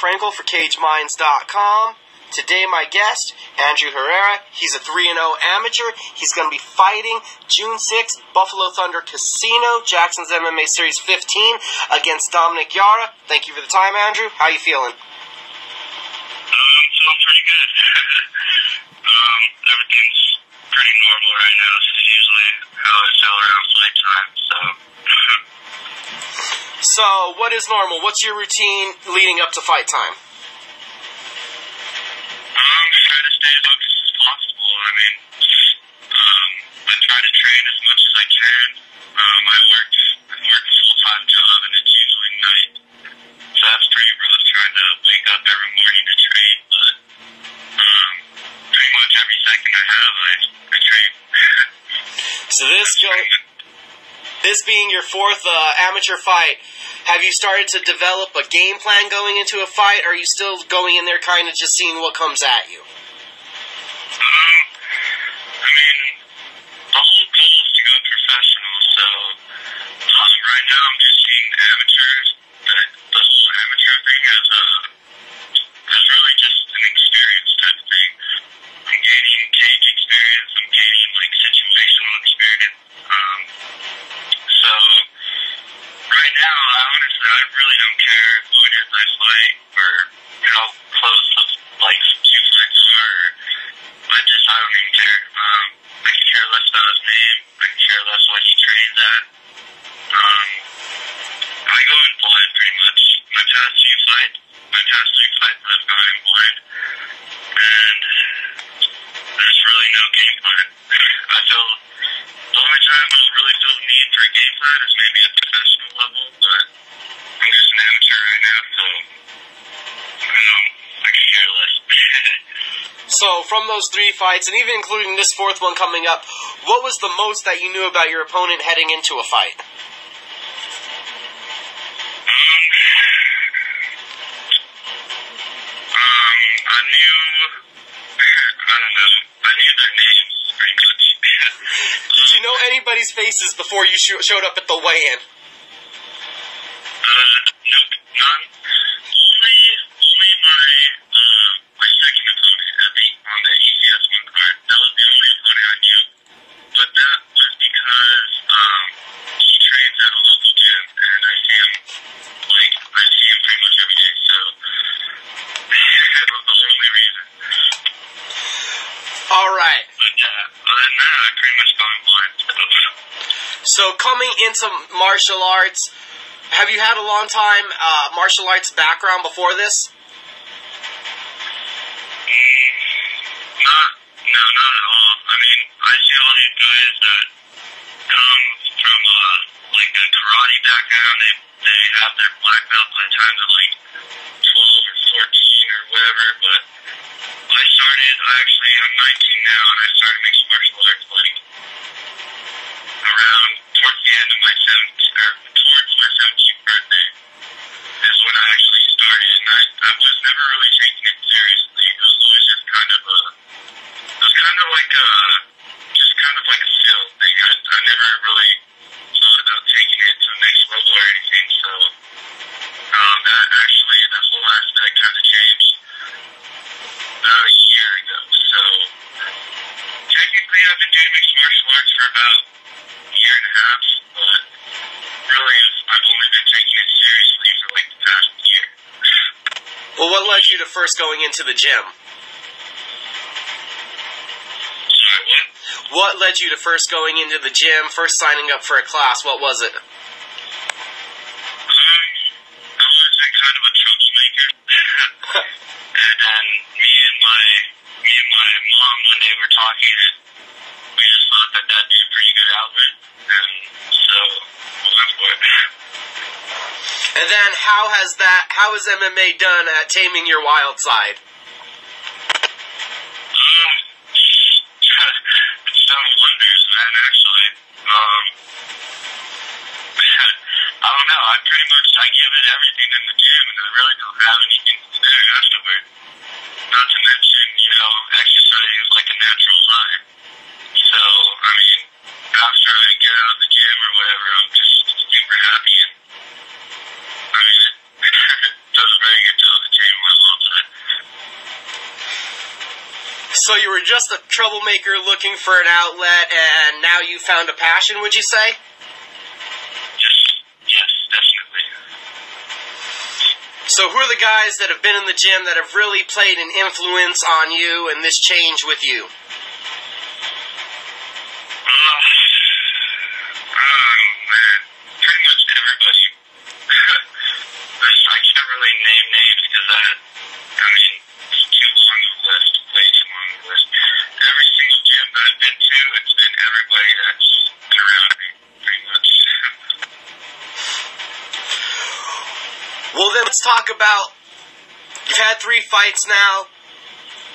Frankel for CagedMinds.com. Today, my guest, Andrew Herrera. He's a 3 0 amateur. He's going to be fighting June 6th, Buffalo Thunder Casino, Jackson's MMA Series 15 against Dominic Yara. Thank you for the time, Andrew. How you feeling? Um, feeling pretty good. um, everything's pretty normal right now. This is usually how I feel around fight time, so. So, what is normal? What's your routine leading up to fight time? Um, try to stay as focused as possible. I mean, um, I try to train as much as I can. Um, I work, I work a full time job, and it's usually night, so that's pretty rough trying to wake up every morning to train. But um, pretty much every second I have, I, I train. So this go, this being your fourth uh, amateur fight, have you started to develop a game plan going into a fight? Or are you still going in there kind of just seeing what comes at you? Um, I mean, the whole goal is to go professional. So um, right now, I'm just seeing amateurs. That the whole amateur thing is a is really just an experience type of thing. I'm gaining cage experience. I'm gaining like situational experience. Um, so right now, I honestly, I really don't care who it is I fight or how close the like two fights are. I just, I don't even care. Um, I can care less about his name. I can care less what he trains at. Um, I go in blind pretty much. My past few fights, my past three fights, I've gone in blind, and there's really no game plan. I feel the only time I'll really feel the need for a game plan is maybe at the professional level, but I'm just an amateur right now, so I don't know. I can care less. So from those three fights, and even including this fourth one coming up, what was the most that you knew about your opponent heading into a fight? Um, I knew, I don't know, I knew their names. Did you know anybody's faces before you sh- showed up at the weigh-in? Uh, nope, none. Only, only my, uh, my second opponent at the, on the ECS one card. That was the only opponent I knew. But that was because, um, he trains at a local gym, and I see him, like, I see him pretty much every day, so, that was the only reason. All right. But, yeah, other than that, I pretty much going blind, so. So coming into martial arts, have you had a long time uh, martial arts background before this? Not, no, not at all. I mean, I see all these guys that come from, uh, like a karate background. They, they have their black belt by the time they're like 12 or 14 or whatever, but I started, I actually, 19 now, and I started mixed martial arts like around towards the end of my 17th, or towards my 17th birthday is when I actually started, and I, I was never really taking it seriously. It was always just kind of a, it was kind of like a, just kind of like a skill thing. I, I never really thought about taking it to the next level or anything, so, um, that actually, that whole aspect kind of changed about a year ago, so, technically I've been doing mixed martial arts for about a year and a half, but really I've only been taking it seriously for like the past year. Well, what led you to first going into the gym? Sorry, what? What led you to first going into the gym, first signing up for a class? What was it? How has that? How has MMA done at taming your wild side? Um, it's done wonders, man. Actually, um, I don't know. I pretty much I give it everything in the gym, and I really don't have So you were just a troublemaker looking for an outlet, and now you found a passion. Would you say? Yes, yes, definitely. So who are the guys that have been in the gym that have really played an influence on you and this change with you? Well, then let's talk about. You've had three fights now.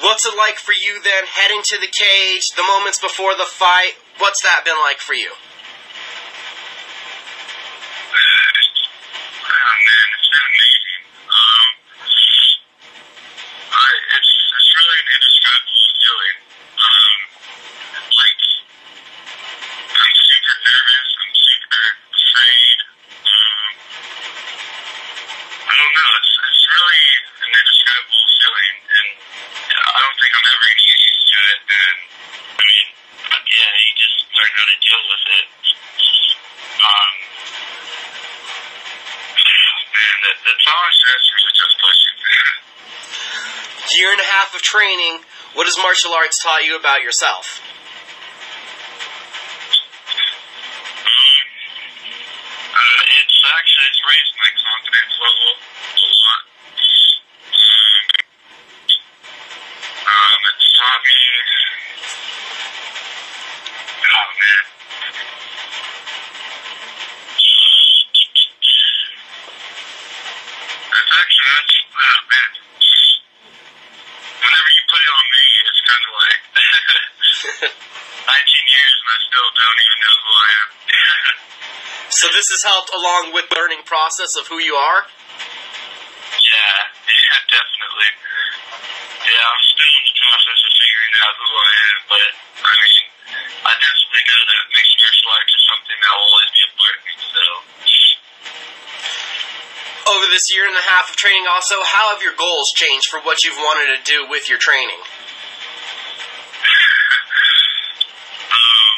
What's it like for you then, heading to the cage, the moments before the fight? What's that been like for you? Oh man, it's been amazing. Um, I, it's it's really an indescribable feeling. Um, like I'm super nervous. I'm super afraid. Um, I don't know. It's it's really an indescribable feeling, and I don't think I'm ever gonna get used to it. And I mean, yeah, you just learn how to deal with it. Um, man, that, that's all I'm saying. It's really just pushing. Year and a half of training. What has martial arts taught you about yourself? Um, uh, it's actually it's raised my confidence So this has helped along with the learning process of who you are? Yeah, yeah, definitely. Yeah, I'm still in the process of figuring out who I am, but I mean, I definitely know that mixed martial arts is something that will always be a part of me. So, Over this year and a half of training also, how have your goals changed for what you've wanted to do with your training? um,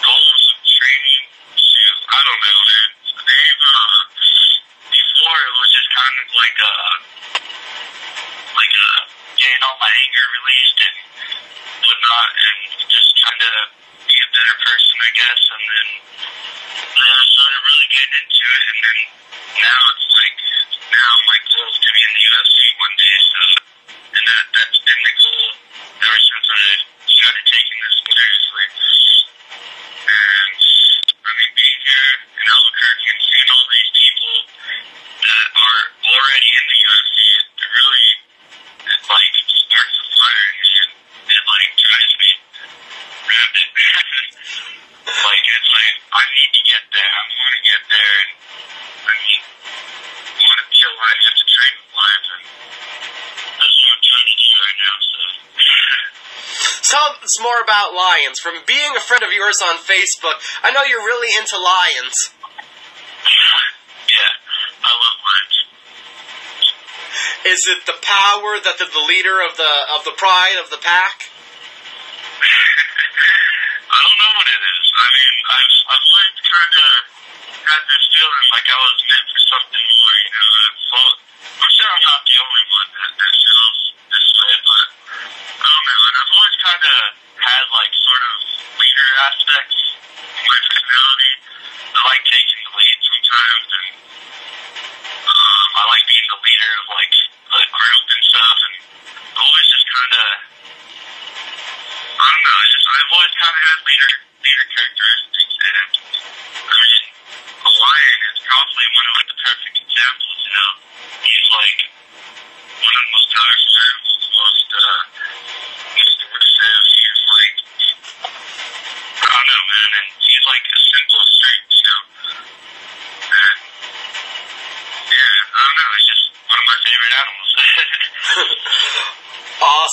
goals of training, shoot, I don't know, man. They've, uh, before it was just kind of like, uh, like, uh, getting all my anger released and whatnot, and just trying to be a better person, I guess, and then, then I started really getting into it, and then now it's like, now my goal is to be in the UFC one day, so, and that, that's been the goal ever since I started taking this seriously. And, I mean, being here in Albuquerque and seeing all these people that are already in the UFC, it really, it like sparks a fire in me and it like drives me rabid. like, it's like, I need to get there, I want to get there, and I mean, I want to be alive, you have to train with life, and that's what I'm trying to do right now, so. Tell us more about lions. From being a friend of yours on Facebook, I know you're really into lions. yeah, I love lions. Is it the power that the, the leader of the of the pride of the pack?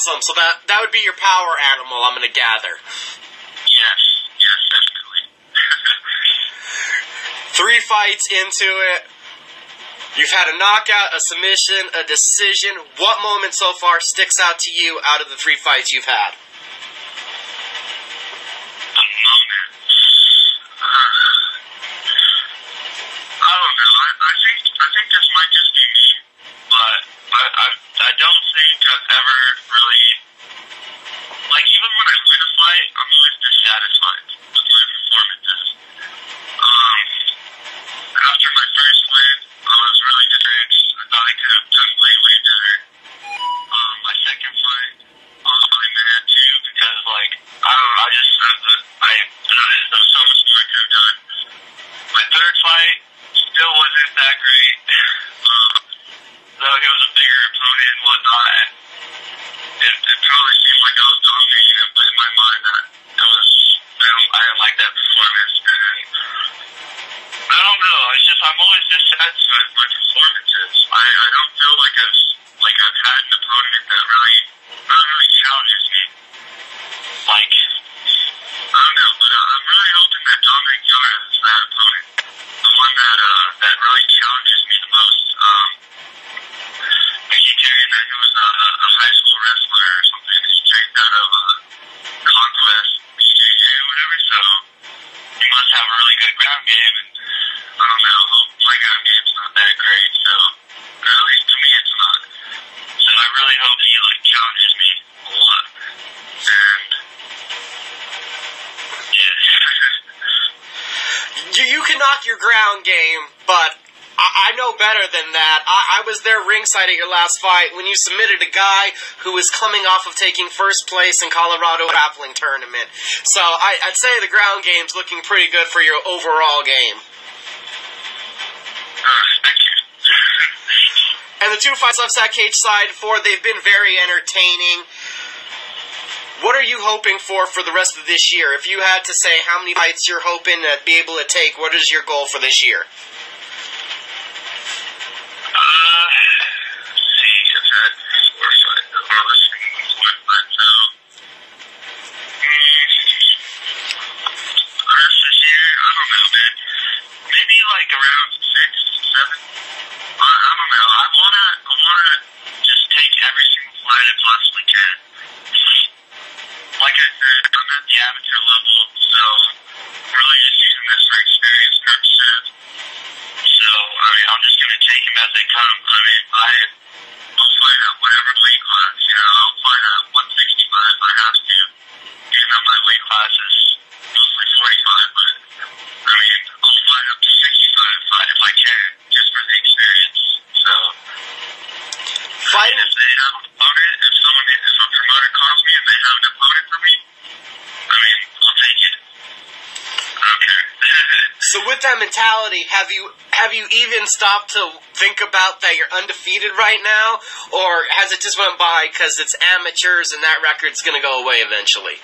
Awesome. So that that would be your power animal. I'm gonna gather. Yes. Yes, definitely. Three fights into it. You've had a knockout, a submission, a decision. What moment so far sticks out to you out of the three fights you've had? knock your ground game, but I, I know better than that. I, I was there ringside at your last fight when you submitted a guy who was coming off of taking first place in Colorado grappling tournament. So I, I'd say the ground game's looking pretty good for your overall game. And the two fights left at cage side for, they've been very entertaining. What are you hoping for for the rest of this year? If you had to say how many fights you're hoping to be able to take, what is your goal for this year? So with that mentality, have you have you even stopped to think about that you're undefeated right now, or has it just went by because it's amateurs and that record's going to go away eventually?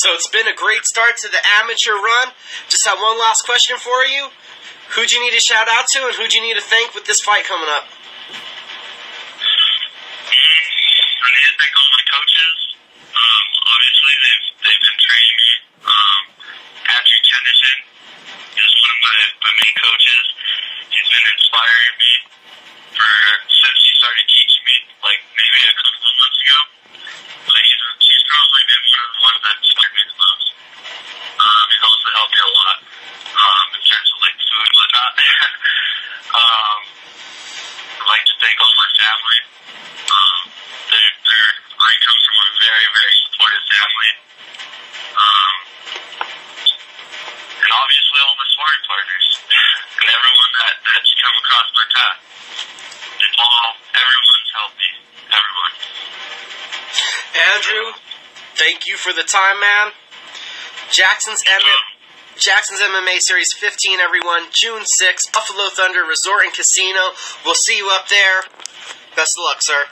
So it's been a great start to the amateur run. Just have one last question for you. Who'd you need to shout out to, and who'd you need to thank with this fight coming up? Mm, I need to thank all my coaches. Um, obviously, they've they've been training me. Um, Patrick Henderson is one of my, my main coaches. He's been inspiring me come across my path. All, everyone's healthy. Everyone. Andrew, thank you for the time, man. Jackson's M- Jackson's MMA Series 15, everyone, June 6th, Buffalo Thunder Resort and Casino. We'll see you up there. Best of luck, sir.